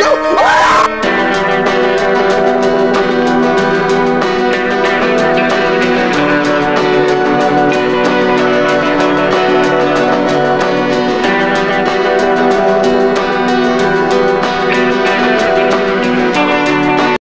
yo,